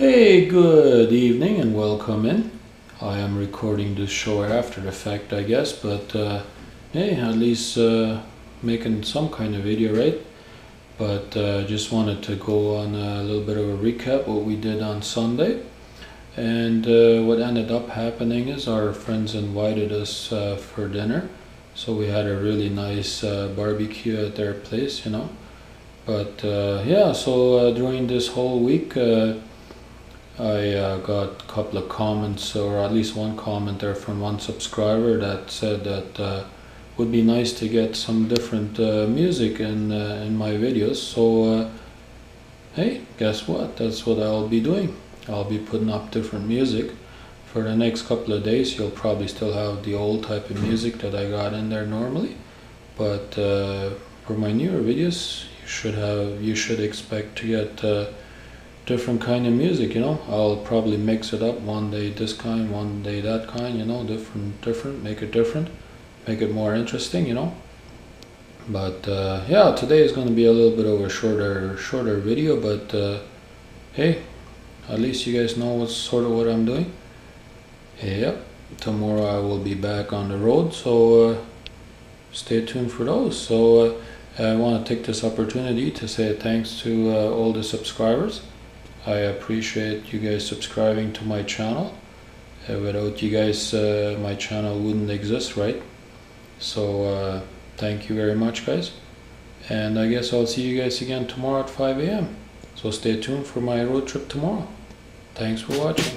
Hey, good evening and welcome in. I am recording this show after the fact, I guess, but uh, hey, at least uh, making some kind of video, right? But uh, just wanted to go on a little bit of a recap what we did on Sunday. And uh, what ended up happening is our friends invited us uh, for dinner. So we had a really nice uh, barbecue at their place, you know. But uh, yeah, so during this whole week, I uh, got a couple of comments, or at least one comment there from one subscriber that said that uh, would be nice to get some different uh, music in uh, in my videos. So uh, hey, guess what? That's what I'll be doing. I'll be putting up different music. For the next couple of days, you'll probably still have the old type of music that I got in there normally, but uh, for my newer videos, you should have you should expect to get. Different kind of music you know. I'll probably mix it up one day this kind one day that kind you know different different make it different make it more interesting you know. But uh, yeah today is going to be a little bit of a shorter shorter video but uh, hey at least you guys know what's sort of what i'm doing. Yep tomorrow i will be back on the road so uh, stay tuned for those. So uh, I want to take this opportunity to say thanks to uh, all the subscribers I appreciate you guys subscribing to my channel. Uh, without you guys, uh, my channel wouldn't exist, right? So, uh, thank you very much, guys. And I guess I'll see you guys again tomorrow at 5 a.m. So, stay tuned for my road trip tomorrow. Thanks for watching.